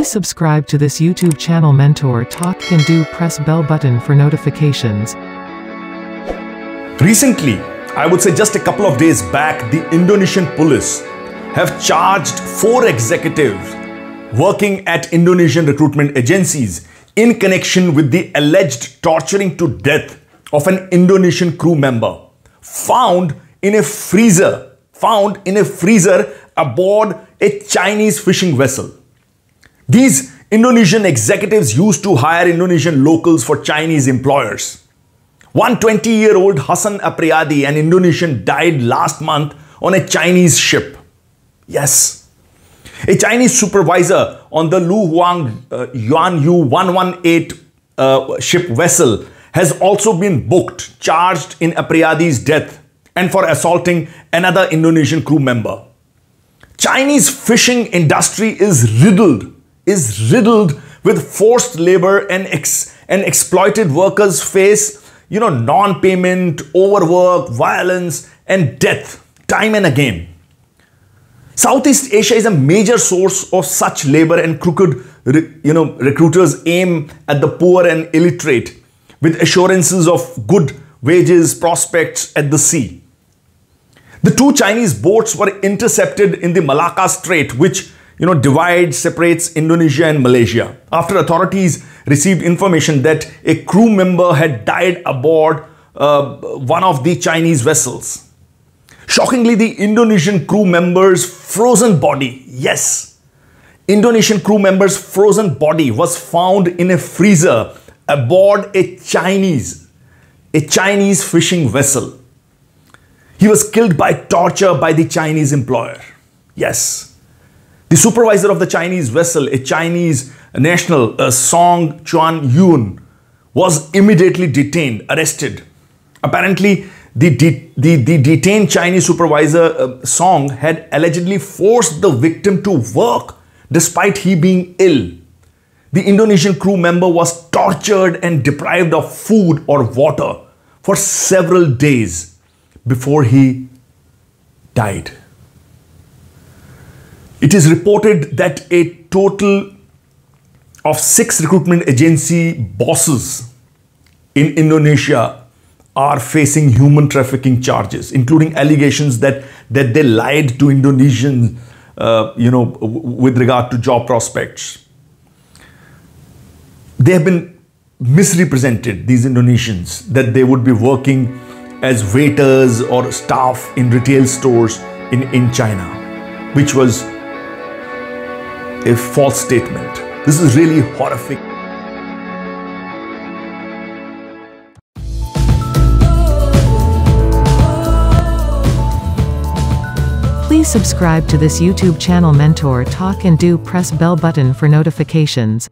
Please subscribe to this YouTube channel Mentor Talk and do press bell button for notifications. Recently, I would say just a couple of days back, the Indonesian police have charged four executives working at Indonesian recruitment agencies in connection with the alleged torturing to death of an Indonesian crew member found in a freezer, found in a freezer aboard a Chinese fishing vessel. These Indonesian executives used to hire Indonesian locals for Chinese employers. One 20 year old Hasan Apriadi, an Indonesian, died last month on a Chinese ship. Yes. A Chinese supervisor on the Lu Huang uh, Yuan Yu 118 uh, ship vessel has also been booked, charged in Apriadi's death and for assaulting another Indonesian crew member. Chinese fishing industry is riddled, is riddled with forced labor and, ex, and exploited workers face, you know, non-payment, overwork, violence and death time and again. Southeast Asia is a major source of such labor and crooked, you know, recruiters aim at the poor and illiterate with assurances of good wages prospects at the sea. The two Chinese boats were intercepted in the Malacca Strait, which you know divides, separates Indonesia and Malaysia. After authorities received information that a crew member had died aboard uh, one of the Chinese vessels. Shockingly, the Indonesian crew member's frozen body, yes, Indonesian crew member's frozen body was found in a freezer aboard a Chinese, a Chinese fishing vessel. He was killed by torture by the Chinese employer. Yes. The supervisor of the Chinese vessel, a Chinese national, uh, Song Chuan Yun, was immediately detained, arrested. Apparently, the, de the, the detained Chinese supervisor, uh, Song, had allegedly forced the victim to work despite he being ill. The Indonesian crew member was tortured and deprived of food or water for several days before he died. It is reported that a total of six recruitment agency bosses in Indonesia are facing human trafficking charges, including allegations that, that they lied to Indonesians, uh, you know, with regard to job prospects. They have been misrepresented, these Indonesians, that they would be working as waiters or staff in retail stores in, in China, which was a false statement. This is really horrific. Please subscribe to this YouTube channel Mentor Talk and do press bell button for notifications.